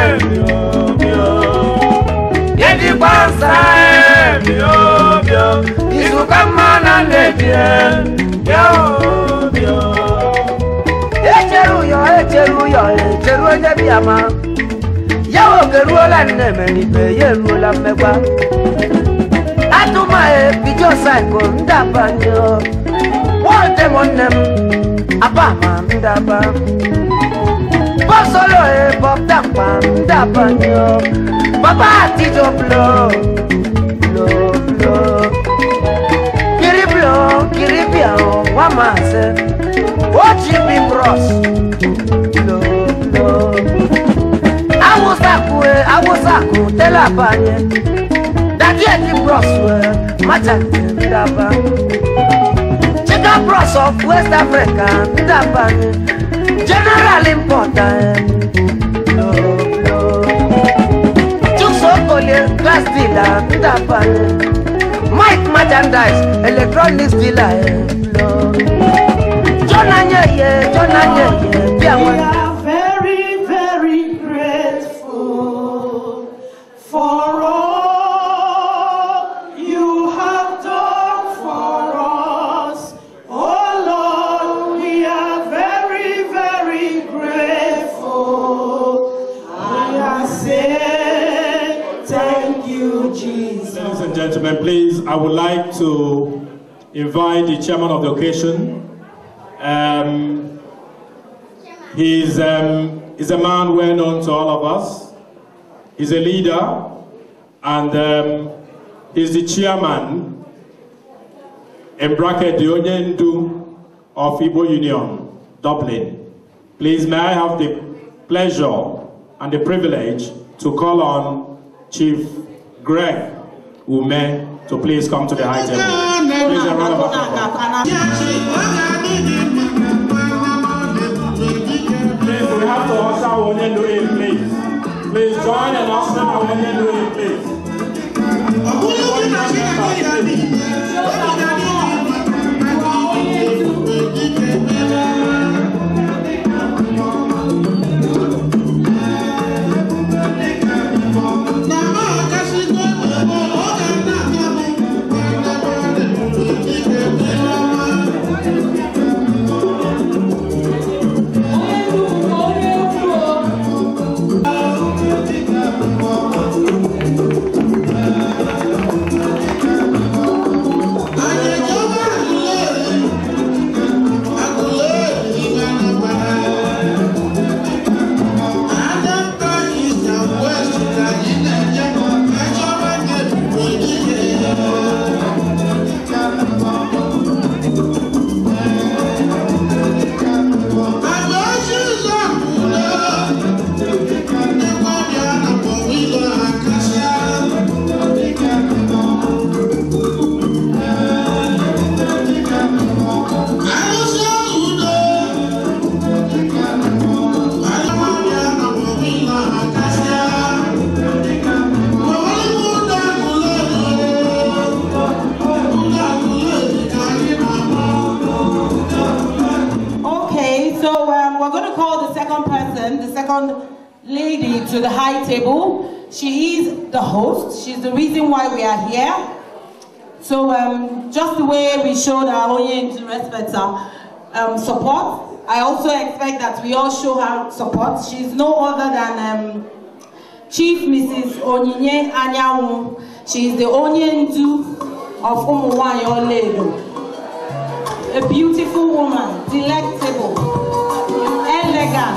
ẹ̀mí omi o. Yéèdì pàṣẹ ẹ̀mí omi o. Ìsúkà máa ná lèbi ẹ̀mí omi o. Echeru yọ echeru yọ echeru onye bi ama. Yàwó keruola nnẹ̀mẹ̀ nígbè yé ruola mẹ́gbà. Atụma ebijo saịkụ ndaba nye ọ. Wọ́n tẹ́ mọ nne m, abá ma ndaba bọ́ sọ́lọ̀ ẹ̀ bob dàpà ń dàpà ni o. Bàbá àtijọ́ blo blo blo kiri blo kiri bí àwọn wà máa ṣe. Ó jí bí bros. Blo blo awusa kú ẹ awusa kú tẹ́lẹ̀ àbáyẹ dájú ẹ̀ ti bros ẹ má jà ń dàbà. Capros of West Africa Japan general important Chusokolie glass dealer Japan Mike merchandise electronics dealer. Jonanyeye Jonanyeye bí àwọn. Please, I would like to invite the chairman of the occasion. Um, he's, um, he's a man well known to all of us. He's a leader, and um, he's the chairman, in bracket, the Onyendu of Igbo Union, Dublin. Please, may I have the pleasure and the privilege to call on Chief Greg Ume to please come to the high table. Please, a round of. Please, we have to usher Onyendu in, please. Please join and usher Onyendu in, please. To the high table. She is the host. She's the reason why we are here. So um, just the way we showed our audience respect her um, support, I also expect that we all show her support. She's no other than um, Chief Mrs. Onyinye Anyanwu. She is the Onyendu of Umunwanyi Olaedo. A beautiful woman, delectable, elegant,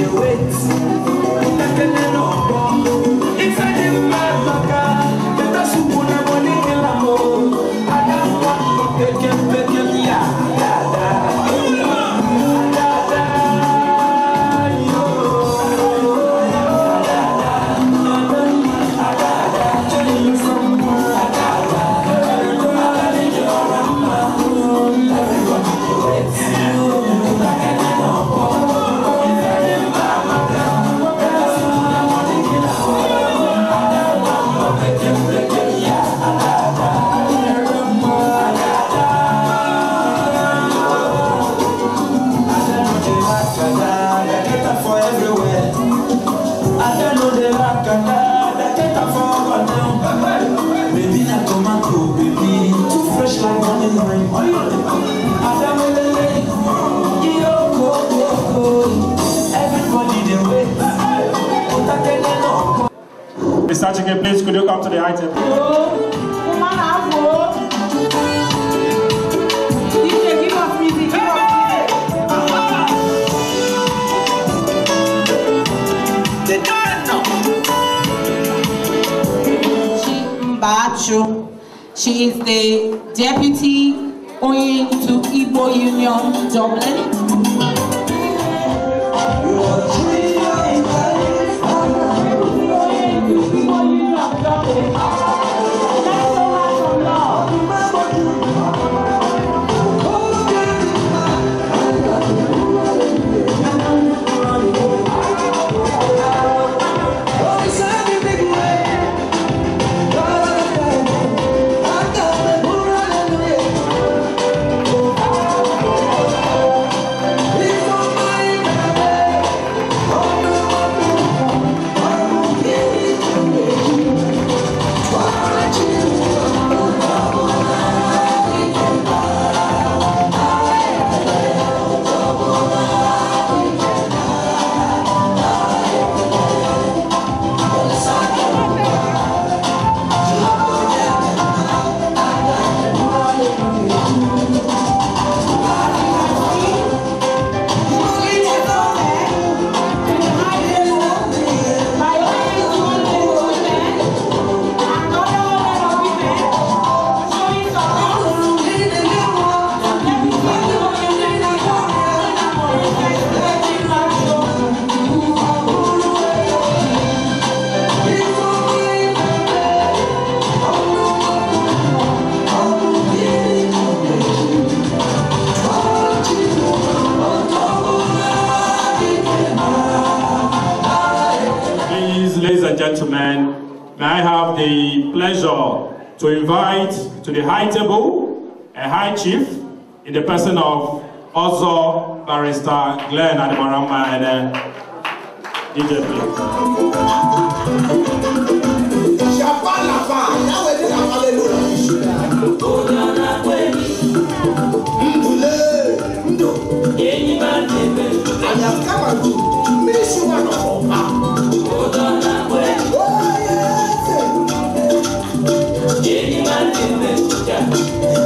Everybody they Mr. Chike, please could you come to the high table? Woman, Afro. DJ, give us music, give us music. They don't know. Mbachu. She is the deputy owing to Igbo Union Dublin. To invite to the high table a high chief in the person of Ozo Barrister Glenn Ademarama and uh, DJ please. What does the local? He wanted that. I want to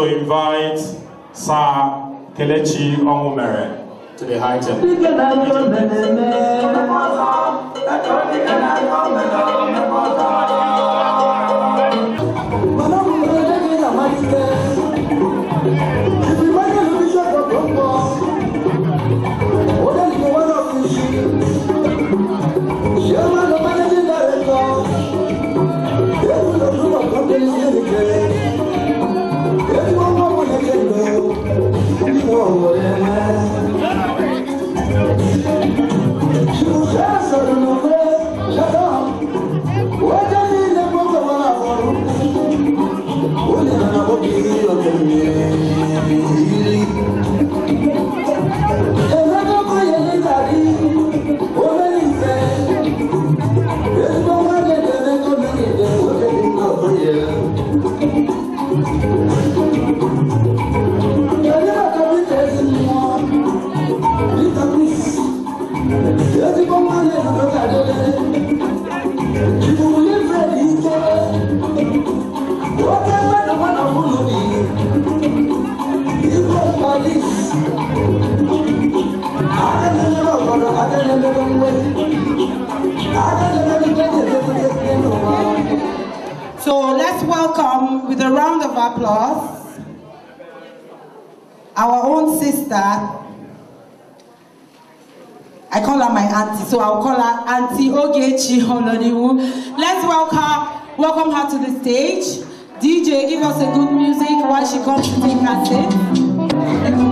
to invite Sir Kelechi Omumere to the high table. Our own sister. I call her my auntie, so I'll call her Auntie Ogechi Holoniwu. Let's welcome, welcome her to the stage. DJ, give us a good music while she comes to take her seat.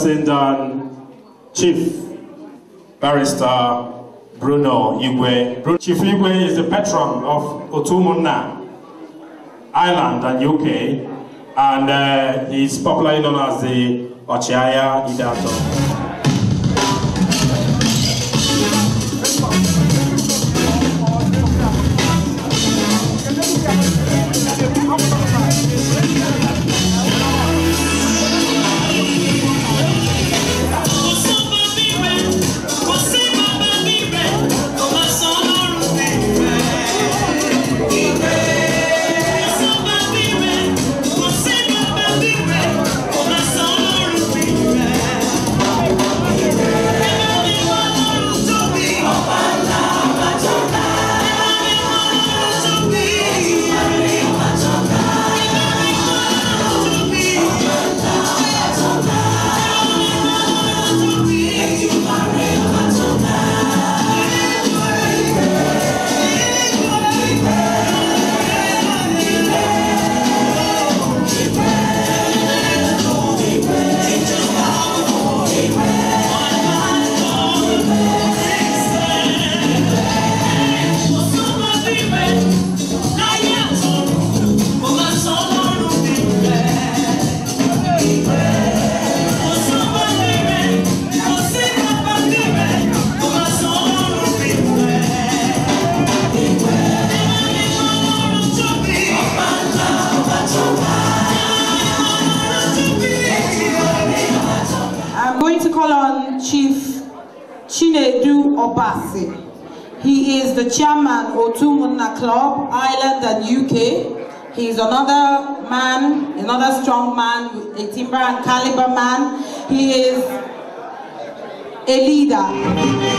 Person than Chief Barrister Bruno Igwe. Chief Igwe is the patron of Otumuna Island and UK, and uh, he's popularly known as the Ochiaya Idato. Is the chairman of Otumuna Club, Ireland and UK. He is another man, another strong man, a timber and caliber man. He is a leader.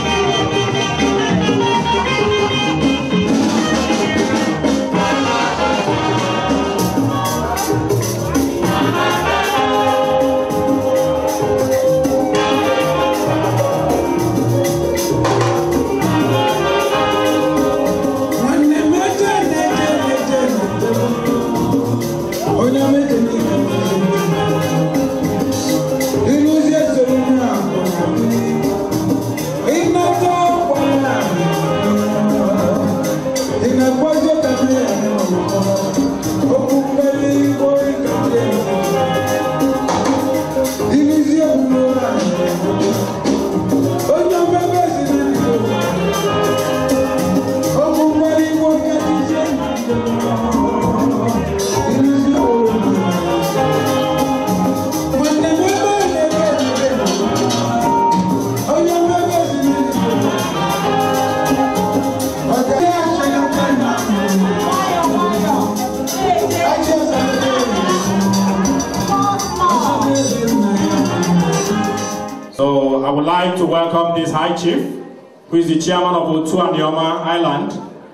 Chairman of Otu Anioma Ireland,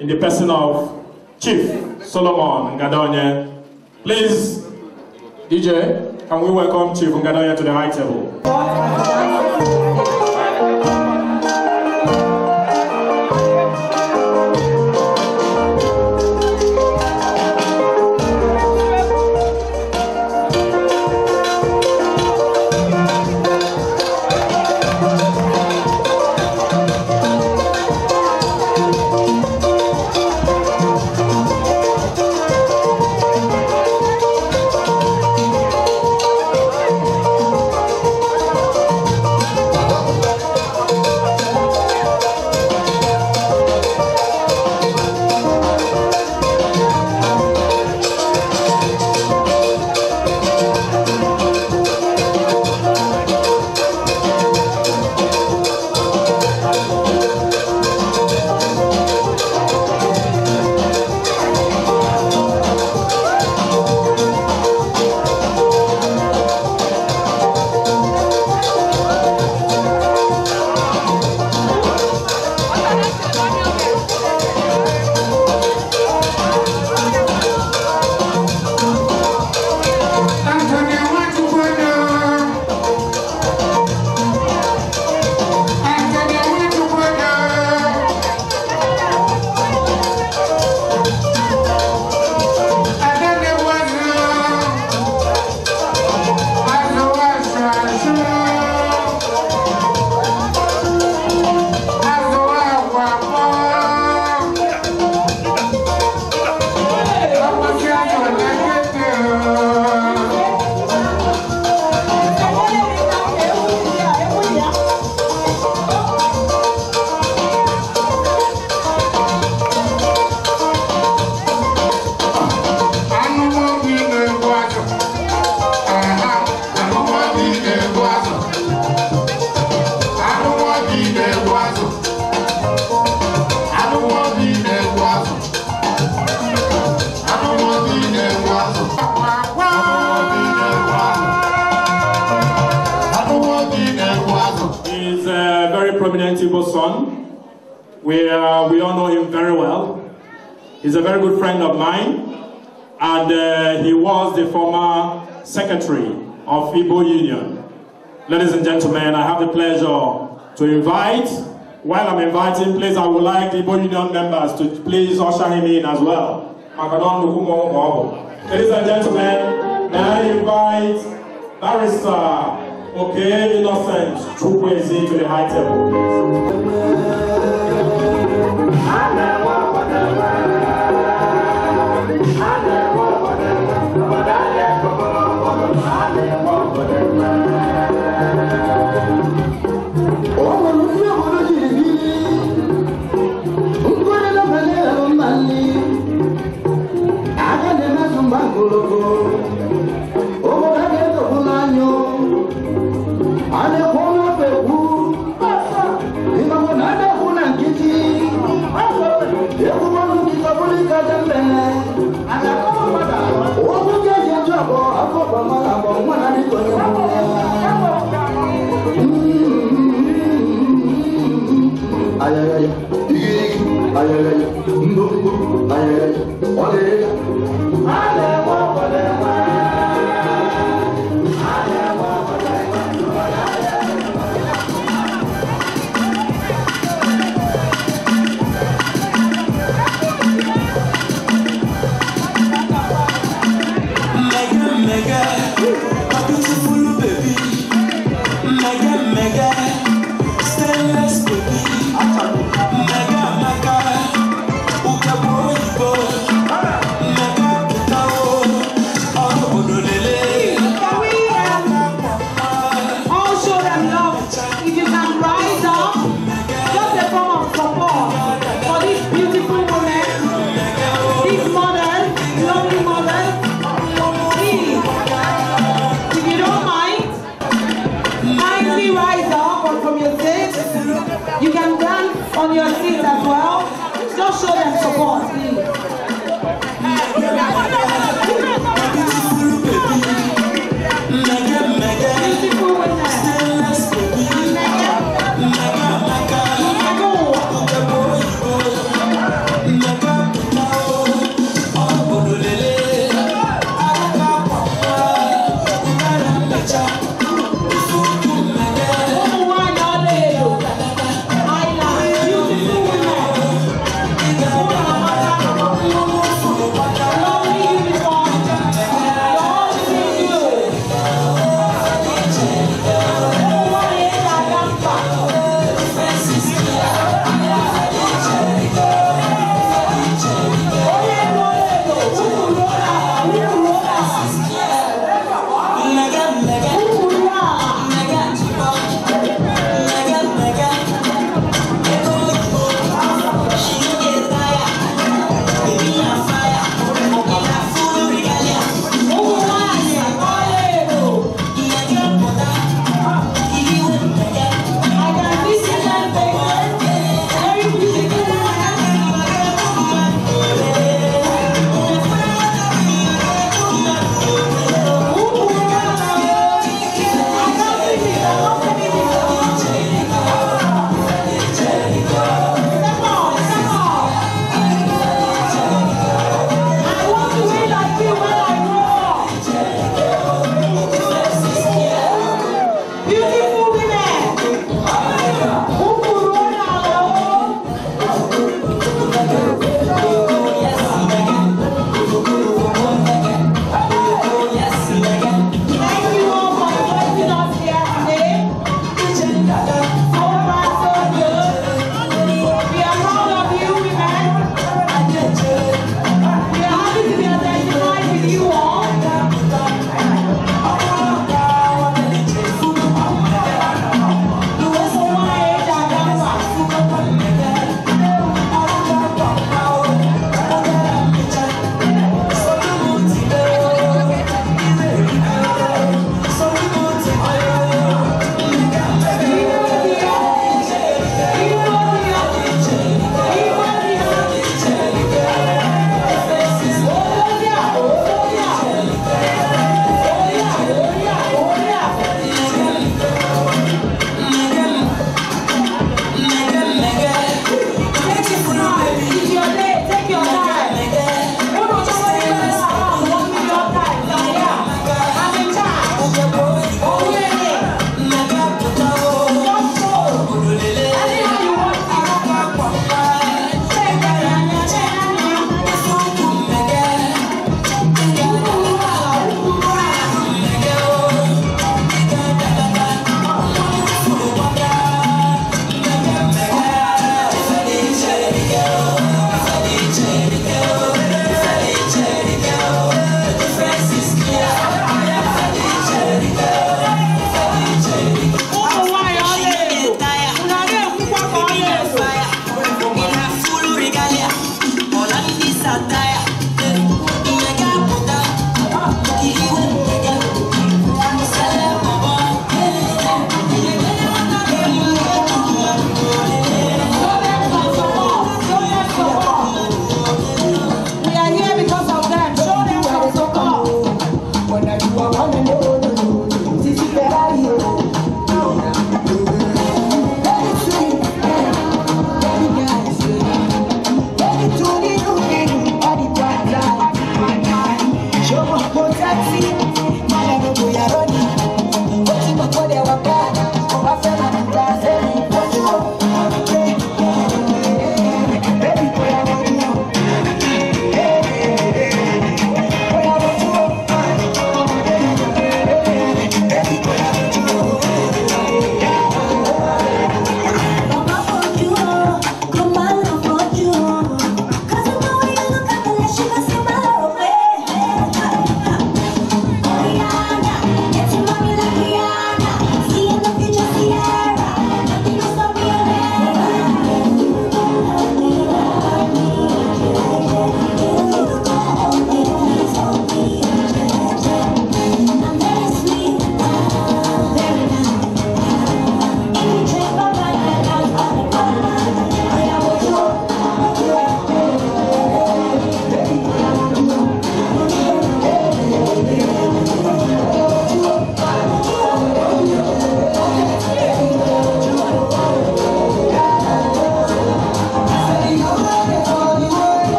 in the person of Chief Solomon Ngadonye. Please, DJ, can we welcome Chief Ngadonye to the high table? Son. We, uh, we all know him very well. He's a very good friend of mine, and uh, he was the former secretary of Igbo Union. Ladies and gentlemen, I have the pleasure to invite, while I'm inviting, please, I would like Igbo Union members to please usher him in as well. Ladies and gentlemen, may I invite Barrister Okay, Innocent Chukwueze to the high table. ayẹyẹ ndókò ayẹyẹ ọlẹ. alẹ́ wọ́n kọ́lẹ̀ wá.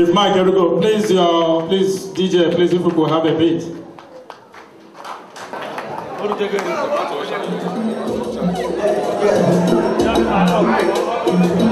Chief Mike Erugo, please, uh, please, DJ, please, if we could have a beat. Yeah.